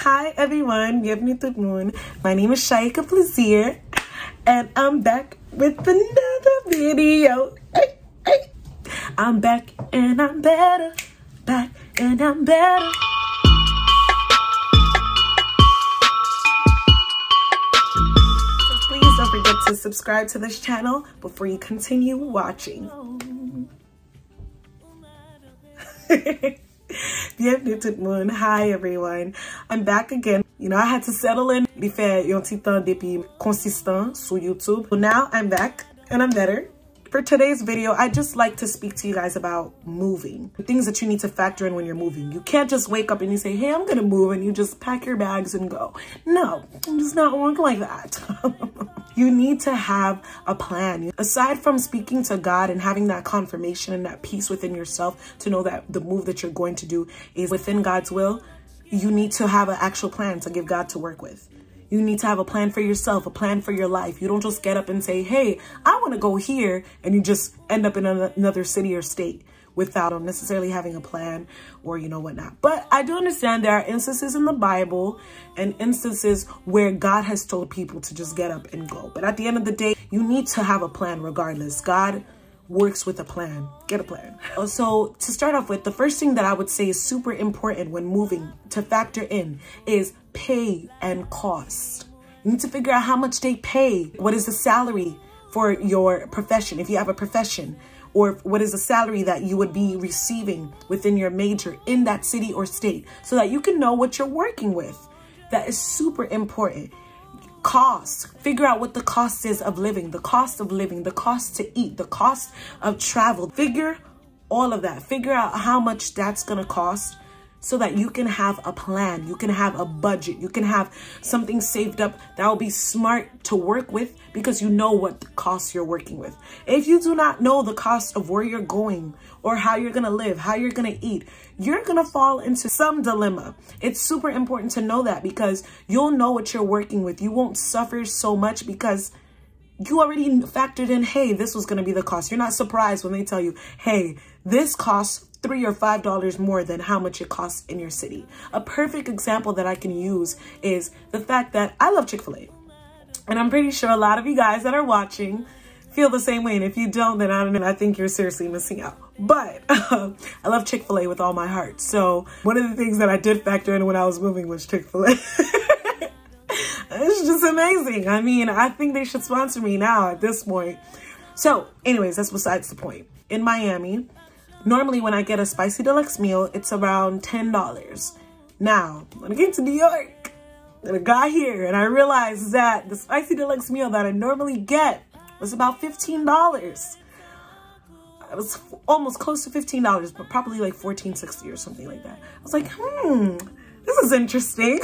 Hi everyone, bienvenue monde. My name is Shaika Plaisir and I'm back with another video. Hey, hey. I'm back and I'm better, back and I'm better. So please don't forget to subscribe to this channel before you continue watching. Oh. Bienvenue tout le monde. Hi everyone. I'm back again. You know, I had to settle in. Li fait yon temps depuis consistent sur YouTube. But now I'm back and I'm better. For today's video, I just like to speak to you guys about moving. The things that you need to factor in when you're moving. You can't just wake up and you say, hey, I'm gonna move and you just pack your bags and go. No, it does not work like that. you need to have a plan. Aside from speaking to God and having that confirmation and that peace within yourself to know that the move that you're going to do is within God's will, you need to have an actual plan to give God to work with. You need to have a plan for yourself, a plan for your life. You don't just get up and say, hey, I want to go here, and you just end up in another city or state without necessarily having a plan or, you know, whatnot. But I do understand there are instances in the Bible and instances where God has told people to just get up and go. But at the end of the day, you need to have a plan regardless. God works with a plan. Get a plan. Uh, so to start off with, the first thing that I would say is super important when moving to factor in is pay and cost. You need to figure out how much they pay. What is the salary for your profession if you have a profession? Or what is the salary that you would be receiving within your major in that city or state so that you can know what you're working with. That is super important cost. Figure out what the cost is of living, the cost of living, the cost to eat, the cost of travel. Figure all of that. Figure out how much that's going to cost so that you can have a plan, you can have a budget, you can have something saved up that will be smart to work with because you know what the costs you're working with. If you do not know the cost of where you're going or how you're to live, how you're to eat, you're to fall into some dilemma. It's super important to know that because you'll know what you're working with. You won't suffer so much because you already factored in, hey, this was going to be the cost. You're not surprised when they tell you, hey, this costs three or five dollars more than how much it costs in your city. A perfect example that I can use is the fact that I love Chick-fil-A. And I'm pretty sure a lot of you guys that are watching feel the same way. And if you don't, then I don't know. I think you're seriously missing out. But um, I love Chick-fil-A with all my heart. So one of the things that I did factor in when I was moving was Chick-fil-A. it's just amazing. I mean, I think they should sponsor me now at this point. So anyways, that's besides the point. In Miami, Normally, when I get a spicy deluxe meal, it's around $10. Now, when I get to New York, and I got here and I realized that the spicy deluxe meal that I normally get was about $15. It was almost close to $15, but probably like $14.60 or something like that. I was like, hmm, this is interesting.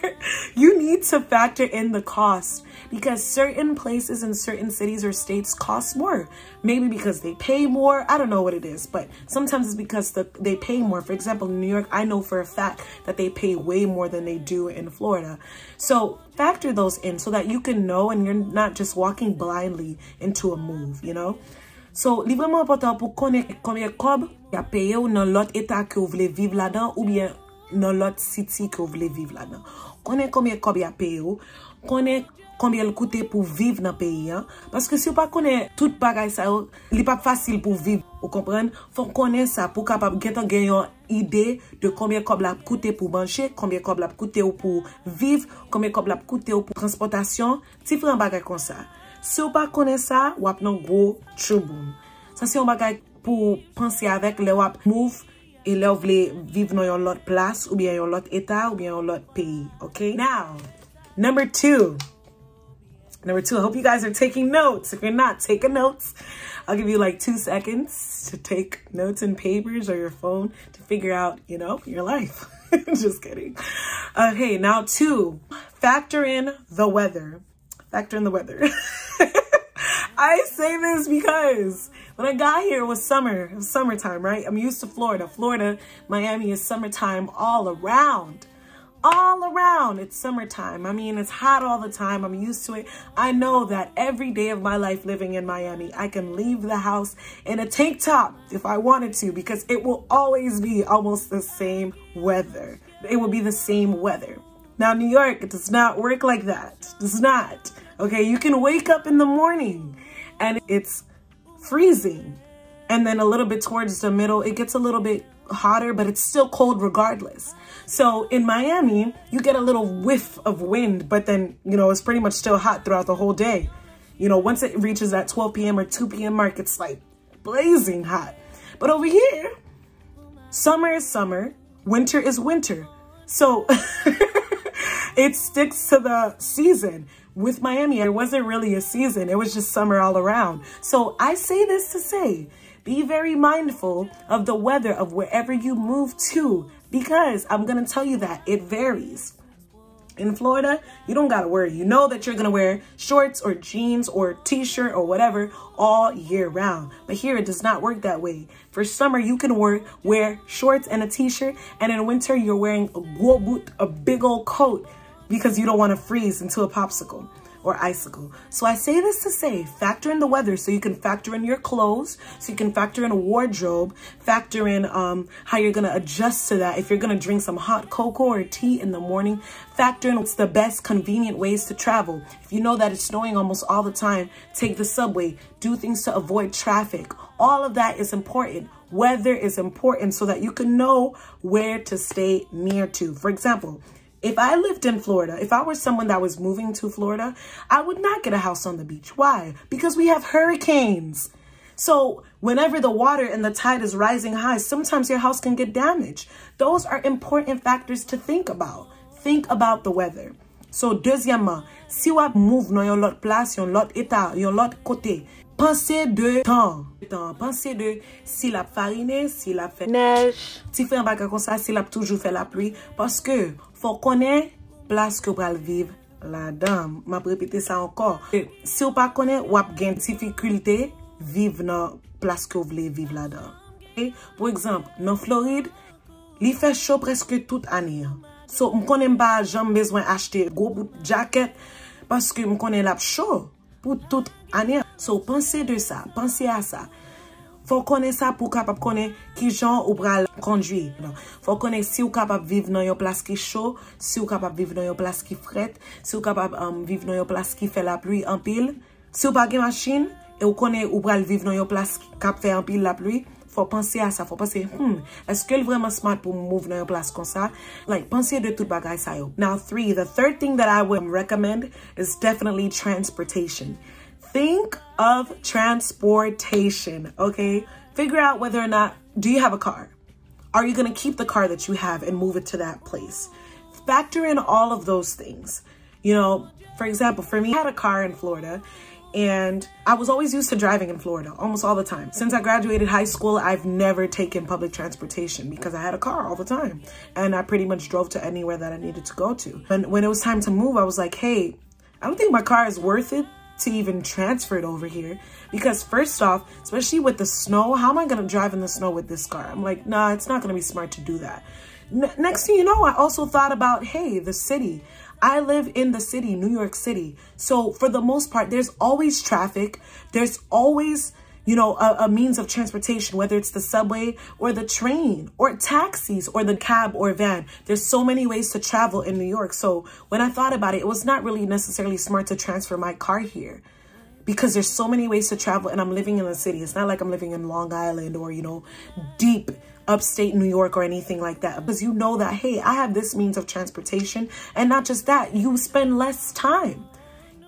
you need to factor in the cost because certain places in certain cities or states cost more. Maybe because they pay more. I don't know what it is, but sometimes it's because the, they pay more. For example, in New York, I know for a fact that they pay way more than they do in Florida. So factor those in so that you can know and you're not just walking blindly into a move, you know? So, li vreman important pou konen komye ya peye ou nan lot etat ke ou vle vive la dan ou bien nan lot siti ki ou vle vive la nan. Konen komye kob ya pe yo, konen komye l koute pou vive nan peyi an, paske si ou pa konen tout bagay sa yo, li pa fasil pou vive, ou kompren, fon konen sa pou kapab getan genyon ide de komye kob la koute pou manche, komye kob la koute ou pou vive, komye kob la koute ou pou transportasyon, ti fran bagay kon sa. Si ou pa konen sa, wap nan gwo chouboun. Sa si yon bagay pou pansi avek le wap move, le ou vle vive nan yon lot plas, ou bien yon lot eta, ou bien yon lot peyi. Ok? Now, number two, Number two, I hope you guys are taking notes. If you're not, take a notes. I'll give you like two seconds to take notes in papers or your phone to figure out, you know, your life. Just kidding. Okay, now two, factor in the weather. Factor in the weather. I say this because when I got here, it was summer. It was summertime, right? I'm used to Florida. Florida, Miami is summertime all around all around. It's summertime. I mean, it's hot all the time. I'm used to it. I know that every day of my life living in Miami, I can leave the house in a tank top if I wanted to because it will always be almost the same weather. It will be the same weather. Now, New York, it does not work like that. It does not. Okay, you can wake up in the morning and it's freezing. And then a little bit towards the middle, it gets a little bit hotter, but it's still cold regardless. So in Miami, you get a little whiff of wind, but then, you know, it's pretty much still hot throughout the whole day. You know, once it reaches that 12 p.m. or 2 p.m. mark, it's like blazing hot. But over here, summer is summer, winter is winter. So it sticks to the season. With Miami, it wasn't really a season. It was just summer all around. So I say this to say, be very mindful of the weather of wherever you move to because I'm going to tell you that it varies. In Florida, you don't gotta worry. You know that you're gonna wear shorts or jeans or t-shirt or whatever all year round. But here it does not work that way. For summer, you can wear, wear shorts and a t-shirt. And in winter, you're wearing a boot, a big old coat because you don't wanna freeze into a popsicle or icicle. So I say this to say, factor in the weather so you can factor in your clothes, so you can factor in a wardrobe, factor in um, how you're gonna adjust to that. If you're gonna drink some hot cocoa or tea in the morning, factor in what's the best convenient ways to travel. If you know that it's snowing almost all the time, take the subway, do things to avoid traffic. All of that is important. Weather is important so that you can know where to stay near to. For example, if I lived in Florida, if I were someone that was moving to Florida, I would not get a house on the beach. Why? Because we have hurricanes. So whenever the water and the tide is rising high, sometimes your house can get damaged. Those are important factors to think about. Think about the weather. So deuxièmement, si wap move nan yon lot plas, yon lot eta, yon lot kote, Pense de tan. tan. Pansè de si la farine, si la fè nej. Ti fè an baka kon sa, si la toujou fè la ploui. Paske fò konè plas ke pral viv la dan. Ma prepite sa ankor. Si ou pa konè, wap gen tifikultè viv nan plas ke ou vle viv la dan. Po ekzamp, nan Floride, li fè chò preske tout anè. So m konen ba jom bezwen achte go bout jaket paske m konen lap chò. pou tout ane. So, panse de sa, panse a sa. Fò konen sa pou kapap konen ki jan ou pral kondwi. Non. Fò konen si ou kapap viv nan yon plas ki chou, si ou kapap viv nan yon plas ki fret, si ou kapap um, euh, viv nan yon plas ki fe la ploui anpil. si ou pa gen masin, e ou konen ou pral viv nan yon plas ki kap fe anpil la ploui, fò panse a sa. Fò panse, hmm, eske l vreman smart pou mouv nan yon plas kon sa? Like, panse de tout bagay sa yo. Now, three, the third thing that I would recommend is definitely transportation. think of transportation, okay? Figure out whether or not, do you have a car? Are you going to keep the car that you have and move it to that place? Factor in all of those things. You know, for example, for me, I had a car in Florida and I was always used to driving in Florida almost all the time. Since I graduated high school, I've never taken public transportation because I had a car all the time. And I pretty much drove to anywhere that I needed to go to. And when it was time to move, I was like, hey, I don't think my car is worth it to even transfer it over here because first off especially with the snow how am i going to drive in the snow with this car i'm like nah it's not going to be smart to do that N next thing you know i also thought about hey the city I live in the city, New York City. So for the most part, there's always traffic. There's always you know, a, a, means of transportation, whether it's the subway or the train or taxis or the cab or van. There's so many ways to travel in New York. So when I thought about it, it was not really necessarily smart to transfer my car here because there's so many ways to travel and I'm living in the city. It's not like I'm living in Long Island or, you know, deep upstate New York or anything like that. Because you know that, hey, I have this means of transportation. And not just that, you spend less time.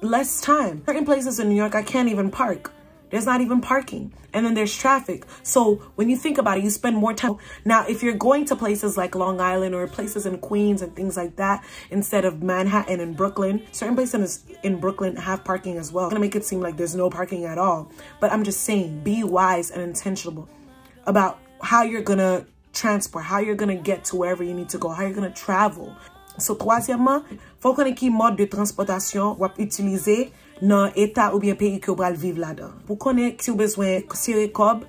Less time. Certain places in New York, I can't even park there's not even parking. And then there's traffic. So when you think about it, you spend more time. Now, if you're going to places like Long Island or places in Queens and things like that, instead of Manhattan and Brooklyn, certain places in Brooklyn have parking as well. I'm gonna make it seem like there's no parking at all. But I'm just saying, be wise and intentional about how you're gonna transport, how you're gonna get to wherever you need to go, how you're gonna travel. So, troasyèman, fò konen ki mod de transportasyon wap utilize nan eta ou bien peyi ki ou pral vive la dan. Pou konen ki ou bezwen sire kob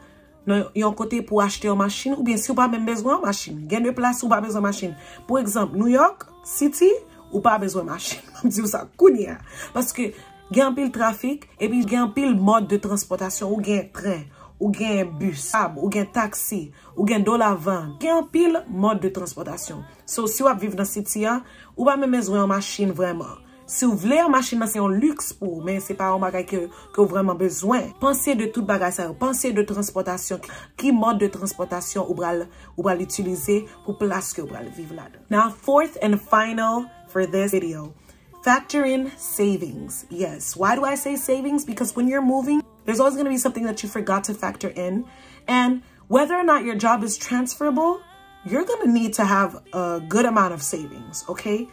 nan yon kote pou achete yon masjin ou bien si ou pa men bezwen yon masjin. Gen de plas ou pa bezwen masjin. Pou ekzamp, New York City ou pa bezwen masjin. Mam di ou sa kouni ya. Paske gen pil trafik epi gen pil mod de transportasyon ou gen tren. ou gen bus, ab, ou gen taksi, ou gen do la van, gen pil mod de transportasyon. So, si wap viv nan siti ya, ou pa mè mèzwe an machin vreman. Si ou vle an machin nan se yon luks pou, men se pa an bagay ke, ke ou vreman bezwen. Pense de tout bagay sa yo, pense de transportasyon, ki mod de transportasyon ou bral, ou bral utilize pou plas ke ou bral viv la do. Now, fourth and final for this video. Factor in savings. Yes, why do I say savings? Because when you're moving, there's always going to be something that you forgot to factor in. And whether or not your job is transferable, you're going to need to have a good amount of savings, okay?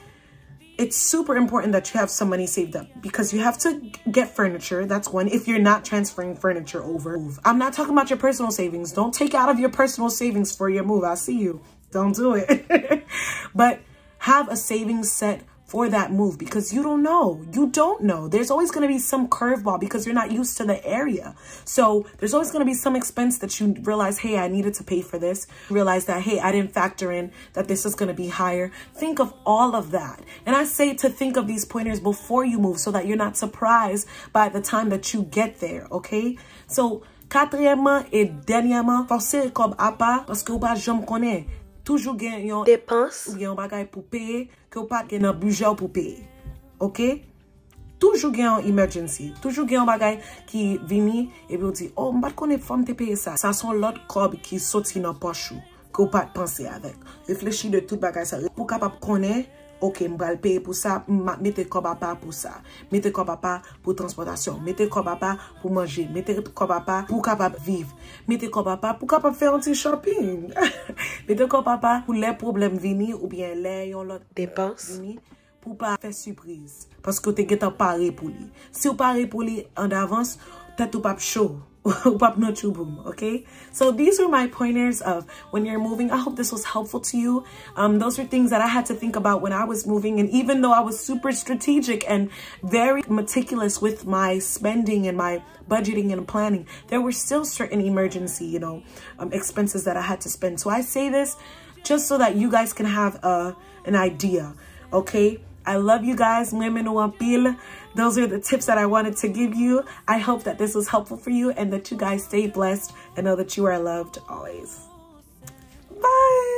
it's super important that you have some money saved up because you have to get furniture. That's one. If you're not transferring furniture over, I'm not talking about your personal savings. Don't take out of your personal savings for your move. I see you. Don't do it. but have a savings set for that move because you don't know. You don't know. There's always going to be some curveball because you're not used to the area. So there's always going to be some expense that you realize, hey, I needed to pay for this. Realize that, hey, I didn't factor in that this is going to be higher. Think of all of that. And I say to think of these pointers before you move so that you're not surprised by the time that you get there, okay? So, quatrièmement et dernièrement, forcez comme à part parce que pas jamais connaître Toujou gen yon depans ou gen yon bagay pou peye ke ou pat gen yon bujè ou pou peye. Ok? Toujou gen yon emergency. Toujou gen yon bagay ki vini epi ou di, oh mbat konen fom te peye sa. Sa son lot kob ki soti nan pochou ke ou pat panse avek. Reflechi de tout bagay sa. Pou kapap konen Ok, mbral peye pou sa, mette kob apa pou sa, mette kob apa pou transportasyon, mette kob apa pou manje, mette kob apa pou kapap viv, mette kob apa pou kapap fè an ti shopping, mette kob apa pou lè problem vini ou bien lè yon lot euh, depans vini pou pa fè surprise. Paske te getan pare pou li. Si ou pare pou li an davans, tet ou pap chou. okay? So these are my pointers of when you're moving. I hope this was helpful to you. Um those are things that i had to think about when i was moving. And even though i was super strategic and very meticulous with my spending and my budgeting and planning there were still certain emergency you know um, expenses that i had to spend. So i say this just so that you guys can have uh, an idea okay? I love you guys. Women those are the tips that I wanted to give you. I hope that this was helpful for you and that you guys stay blessed and know that you are loved always. Bye.